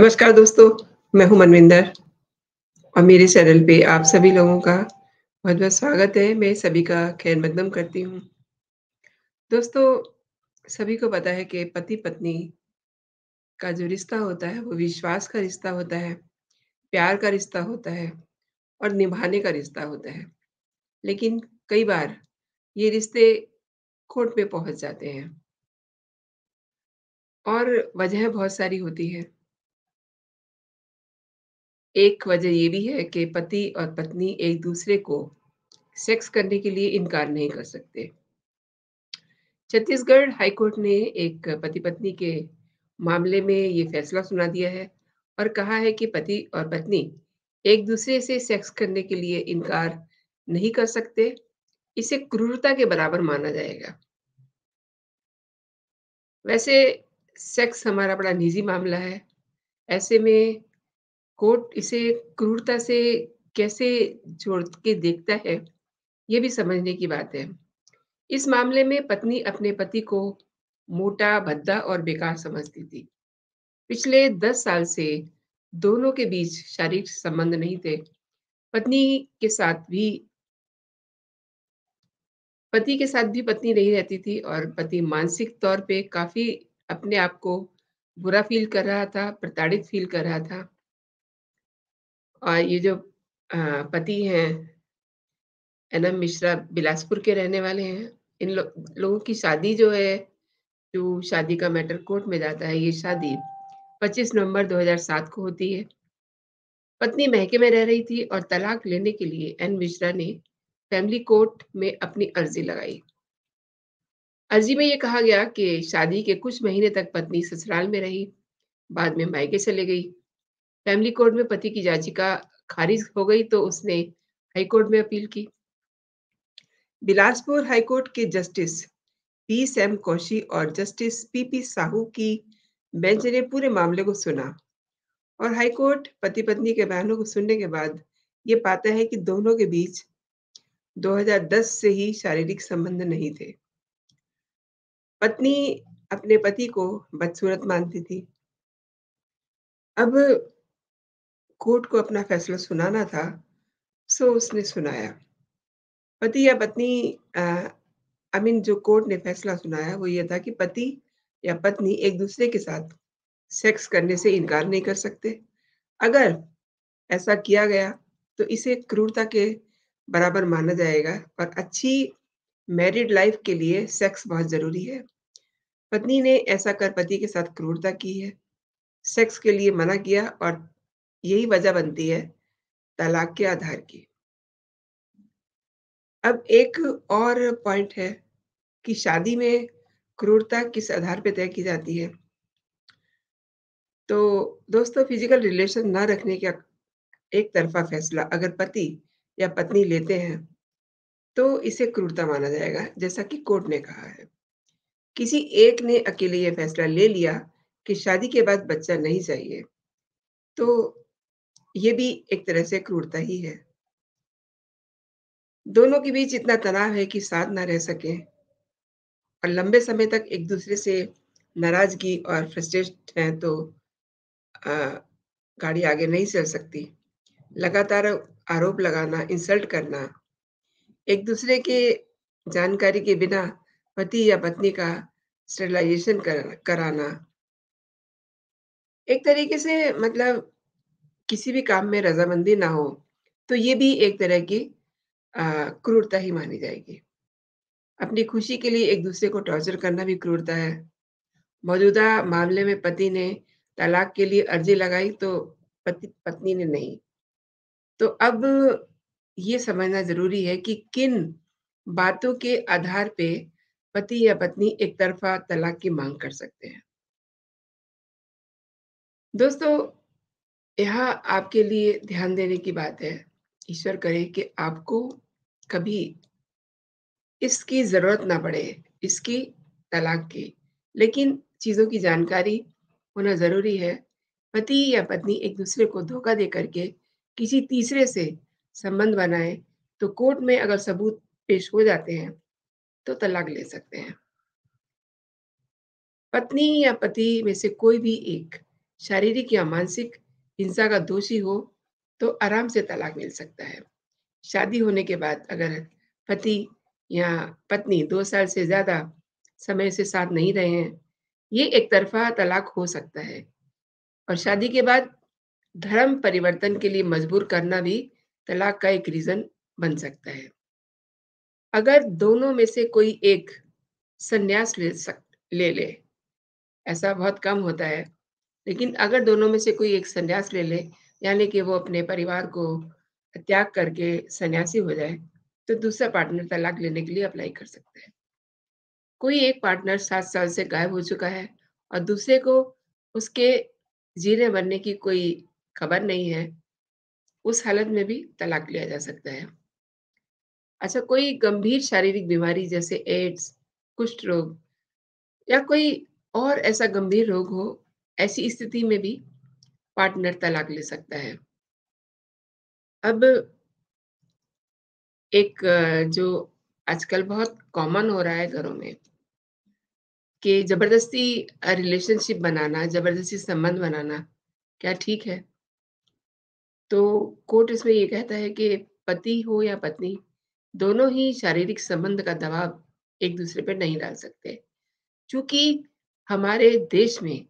नमस्कार दोस्तों, मैं हूँ मनविंदर और मेरे चैनल पे आप सभी लोगों का बहुत-बहुत स्वागत है। मैं सभी का खैर मकदम करती हूँ। दोस्तों, सभी को पता है कि पति-पत्नी का जो रिश्ता होता है, वो विश्वास का रिश्ता होता है, प्यार का रिश्ता होता है और निभाने का रिश्ता होता है। लेकिन कई बार ये रिश्ते खोट पे पहुँच जाते हैं। और वजह बहुत सारी होती हैं। एक वजह ये भी है कि पति और पत्नी एक-दूसरे को सेक्स करने के लिए इनकार नहीं कर सकते। छत्तीसगढ़ हाईकोर्ट ने एक पति-पत्नी के मामले में ये फैसला सुना दिया है और कहा है कि पति और पत्नी एक-दूसरे से सेक्स करने के लिए इनकार नहीं कर सकते। इसे क्रूरता के बराबर माना जाएगा। वैसे सेक्स हमारा बड़ा निजी मामला है। ऐसे में कोर्ट इसे क्रूरता से कैसे जोड़ के देखता है, ये भी समझने की बात है। इस मामले में पत्नी अपने पति को मोटा, भद्दा और बेकार समझती थी। पिछले 10 साल से दोनों के बीच शारीरिक संबंध नहीं थे। पत्नी के साथ भी पति के साथ भी पत्नी नहीं रहती थी और पति मानसिक तौर पे काफ़ी अपने आप को बुरा फ़ील कर रहा था, प्रताड़ित फ़ील कर रहा था। और ये जो पति हैं एनम मिश्रा बिलासपुर के रहने वाले हैं। इन लो लोगों की शादी जो है, जो शादी का मैटर कोर्ट में जाता है, ये शादी 25 नवंबर 2007 को होती है। पत्नी महके में रह रही थी और तलाक लेने के लिए एन मिश्रा ने फैमिली कोर्ट में अपनी अर्ज़ी लगाई। अर्ज़ी में ये कहा गया कि शादी के कुछ महीने तक पत्नी ससुराल में रही, बाद में मायके चले गई। फैमिली कोर्ट में पति की याचिका खारिज हो गई तो उसने हाई कोर्ट में अपील की। बिलासपुर हाई कोर्ट के जस्टिस पी सैम कौशी और जस्टिस पी पी साहू की बेंच ने पूरे मामले को सुना और हाई कोर्ट पति-पत्नी के बयानों को सुनने के बाद ये पाता है कि दोनों के बीच 2010 से ही शारीरिक संबंध नहीं थे। पत्नी अपने पति को बदसूरत मानती थी। अब कोर्ट को अपना फैसला सुनाना था, सो उसने सुनाया। पति या पत्नी आई मीन जो कोर्ट ने फैसला सुनाया वो ये था कि पति या पत्नी एक-दूसरे के साथ सेक्स करने से इनकार नहीं कर सकते। अगर ऐसा किया गया तो इसे क्रूरता के बराबर माना जाएगा और अच्छी मैरिड लाइफ के लिए सेक्स बहुत ज़रूरी है। पत्नी ने ऐसा कर पति के साथ क्रूरता की है, सेक्स के लिए मना किया और यही वजह बनती है तलाक के आधार की। अब एक और पॉइंट है कि शादी में क्रूरता किस आधार पर तय की जाती है। तो दोस्तों फ़िज़िकल रिलेशन ना रखने का एक तरफ़ा फैसला अगर पति या पत्नी लेते हैं, तो इसे क्रूरता माना जाएगा, जैसा कि कोर्ट ने कहा है। किसी एक ने अकेले ये फैसला ले लिया कि शादी के बाद बच्चा नहीं चाहिए, तो ये भी एक तरह से क्रूरता ही है। दोनों के बीच इतना तनाव है कि साथ ना रह सके और लंबे समय तक एक-दूसरे से नाराज़गी और फ्रस्ट्रेट हैं तो अ, गाड़ी आगे नहीं चल सकती। लगातार आरोप लगाना, इंसल्ट करना, एक-दूसरे के जानकारी के बिना पति या पत्नी का स्टरलाइज़ेशन कर कराना। एक तरीके से मतलब किसी भी काम में रज़ामंदी ना हो, तो ये भी एक तरह की क्रूरता ही मानी जाएगी। अपनी खुशी के लिए एक-दूसरे को टॉर्चर करना भी क्रूरता है। मौजूदा मामले में पति ने तलाक के लिए अर्ज़ी लगाई तो पति पत्नी ने नहीं। तो अब ये समझना ज़रूरी है कि किन बातों के आधार पे पति या पत्नी एक तरफ़ा तलाक की मांग कर सकते हैं। दोस्तों, यहाँ आपके लिए ध्यान देने की बात है, ईश्वर करे कि आपको कभी इसकी ज़रूरत ना पड़े, इसकी तलाक की। लेकिन चीज़ों की जानकारी होना ज़रूरी है। पति या पत्नी एक-दूसरे को धोखा दे कर के किसी तीसरे से संबंध बनाए तो कोर्ट में अगर सबूत पेश हो जाते हैं, तो तलाक ले सकते हैं। पत्नी या पति में से कोई भी एक शारीरिक या मानसिक हिंसा का दोषी हो तो आराम से तलाक मिल सकता है। शादी होने के बाद अगर पति या पत्नी दो साल से ज़्यादा समय से साथ नहीं रहे हैं, ये एक तरफा तलाक हो सकता है। और शादी के बाद धर्म परिवर्तन के लिए मजबूर करना भी तलाक का एक रीजन बन सकता है। अगर दोनों में से कोई एक संन्यास ले सक, ले ले, ऐसा बहुत कम होता है। लेकिन अगर दोनों में से कोई एक संन्यास ले ले, यानी कि वो अपने परिवार को त्याग करके सन्यासी हो जाए तो दूसरा पार्टनर तलाक लेने के लिए अप्लाई कर सकता है। कोई एक पार्टनर सात साल से गायब हो चुका है और दूसरे को उसके जीने बनने की कोई खबर नहीं है, उस हालत में भी तलाक लिया जा सकता है। अच्छा कोई गंभीर शारीरिक बीमारी जैसे एड्स, कुष्ठ रोग या कोई और ऐसा गंभीर रोग हो ऐसी स्थिति में भी पार्टनर तलाक ले सकता है। अब एक, जो आजकल बहुत कॉमन हो रहा है घरों में कि ज़बरदस्ती रिलेशनशिप बनाना, ज़बरदस्ती संबंध बनाना क्या ठीक है? तो कोर्ट इसमें ये कहता है कि पति हो या पत्नी, दोनों ही शारीरिक संबंध का दबाव एक दूसरे पर नहीं डाल सकते। क्योंकि हमारे देश में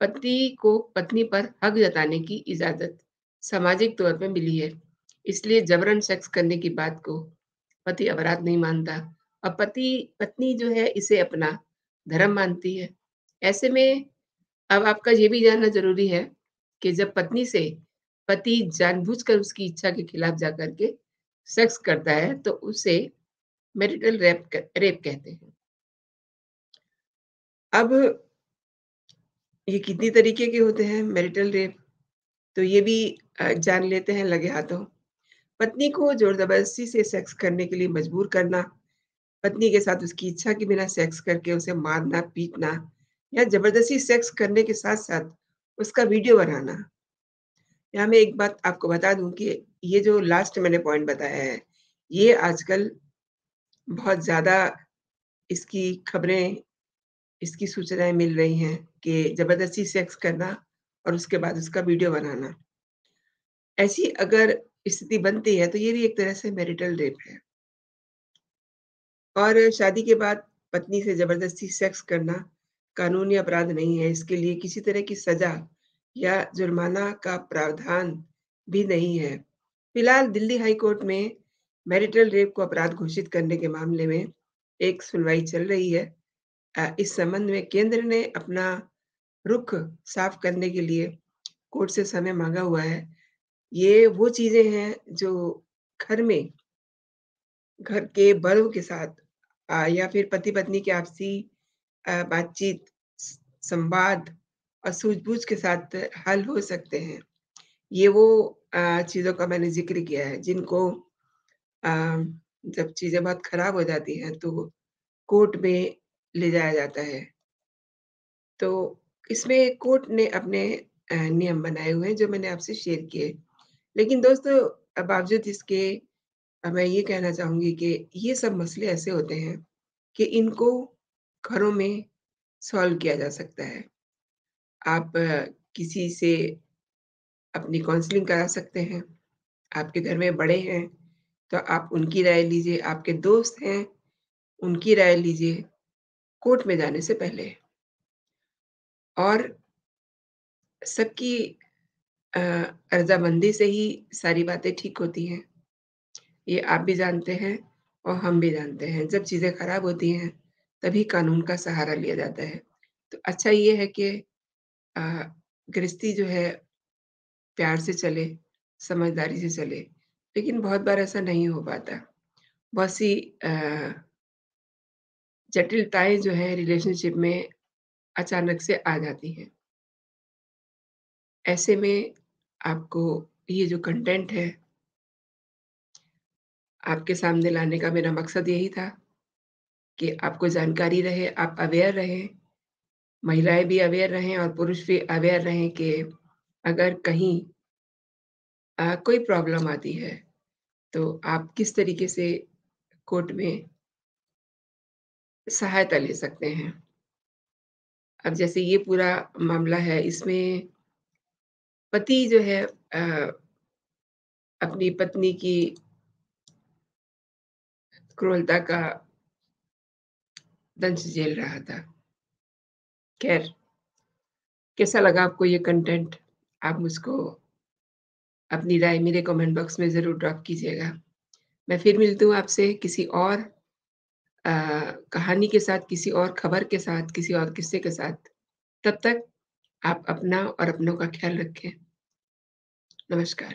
पति को पत्नी पर हक जताने की इजाज़त सामाजिक तौर पर मिली है। इसलिए जबरन सेक्स करने की बात को पति अपराध नहीं मानता। और पति, पत्नी जो है, इसे अपना धर्म मानती है। ऐसे में अब आपका ये भी जानना ज़रूरी है कि जब पत्नी से पति जानबूझकर उसकी इच्छा के खिलाफ जाकर के सेक्स करता है तो उसे मेरिटल रेप रेप कहते हैं। अब ये कितनी तरीके के होते हैं, मैरिटल रेप? तो ये भी जान लेते हैं लगे हाथों। पत्नी को ज़ोर ज़बरदस्ती से सेक्स करने के लिए मजबूर करना, पत्नी के साथ उसकी इच्छा के बिना सेक्स करके उसे मारना, पीटना या ज़बरदस्ती सेक्स करने के साथ साथ उसका वीडियो बनाना। यहाँ मैं एक बात आपको बता दूँ कि ये जो लास्ट मैंने पॉइंट बताया है, ये आजकल बहुत ज़्यादा इसकी खबरें इसकी सूचनाएँ मिल रही हैं कि ज़बरदस्ती सेक्स करना और उसके बाद उसका वीडियो बनाना। ऐसी अगर स्थिति बनती है तो ये भी एक तरह से मैरिटल रेप है। और शादी के बाद पत्नी से ज़बरदस्ती सेक्स करना कानूनी अपराध नहीं है। इसके लिए किसी तरह की सजा या जुर्माना का प्रावधान भी नहीं है। फ़िलहाल दिल्ली हाई कोर्ट में मैरिटल रेप को अपराध घोषित करने के मामले में एक सुनवाई चल रही है। इस संबंध में केंद्र ने अपना रुख साफ़ करने के लिए कोर्ट से समय मांगा हुआ है। ये वो चीज़ें हैं जो घर में, घर के बड़ों के साथ या फिर पति पत्नी के आपसी बातचीत संवाद और सूझबूझ के साथ हल हो सकते हैं। ये वो चीज़ों का मैंने ज़िक्र किया है, जिनको जब चीज़ें बहुत खराब हो जाती हैं तो कोर्ट में ले जाया जाता है। तो इसमें कोर्ट ने अपने नियम बनाए हुए हैं, जो मैंने आपसे शेयर किए। लेकिन दोस्तों बावजूद इसके मैं ये कहना चाहूँगी कि ये सब मसले ऐसे होते हैं कि इनको घरों में सॉल्व किया जा सकता है। आप किसी से अपनी काउंसलिंग करा सकते हैं। आपके घर में बड़े हैं तो आप उनकी राय लीजिए, आपके दोस्त हैं, उनकी राय लीजिए। कोर्ट में जाने से पहले। और सबकी अर्जामंदी से ही सारी बातें ठीक होती हैं। ये आप भी जानते हैं और हम भी जानते हैं। जब चीज़ें खराब होती हैं, तभी कानून का सहारा लिया जाता है। तो अच्छा ये है कि गृहस्थी जो है, प्यार से चले, समझदारी से चले, लेकिन बहुत बार ऐसा नहीं हो पाता। बहुत सी जटिलताएँ जो है रिलेशनशिप में अचानक से आ जाती हैं। ऐसे में आपको ये जो कंटेंट है आपके सामने लाने का मेरा मकसद यही था कि आपको जानकारी रहे आप अवेयर रहें महिलाएँ भी अवेयर रहें और पुरुष भी अवेयर रहें कि अगर कहीं आ, कोई प्रॉब्लम आती है तो आप किस तरीके से कोर्ट में सहायता ले सकते हैं अब जैसे ये पूरा मामला है इसमें पति जो है अ, अपनी पत्नी की क्रूरता का दंश झेल रहा था। ख़ैर कैसा लगा आपको ये कंटेंट? आप मुझको अपनी राय मेरे कमेंट बॉक्स में ज़रूर ड्रॉप कीजिएगा। मैं फिर मिलती हूँ आपसे किसी और कहानी के साथ, किसी और खबर के साथ, किसी और किस्से के साथ। तब तक आप अपना और अपनों का ख़्याल रखें। नमस्कार।